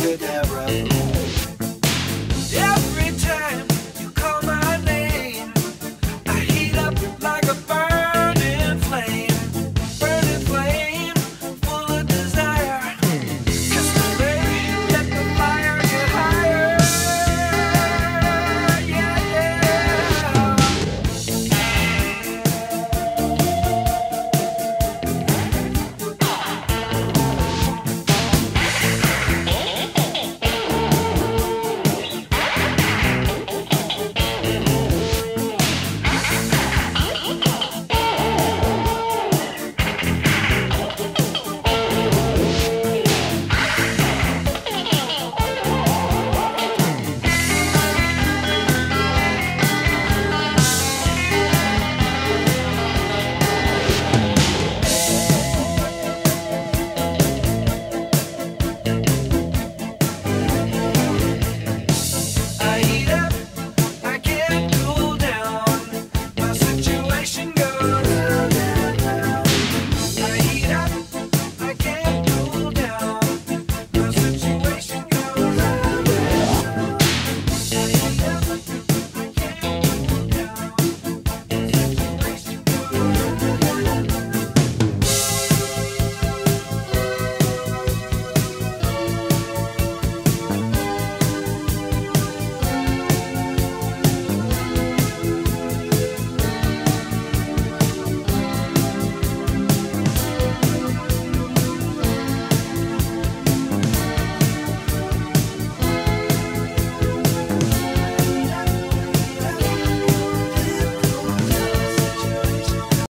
could ever.